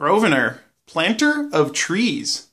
Grosvenor, planter of trees.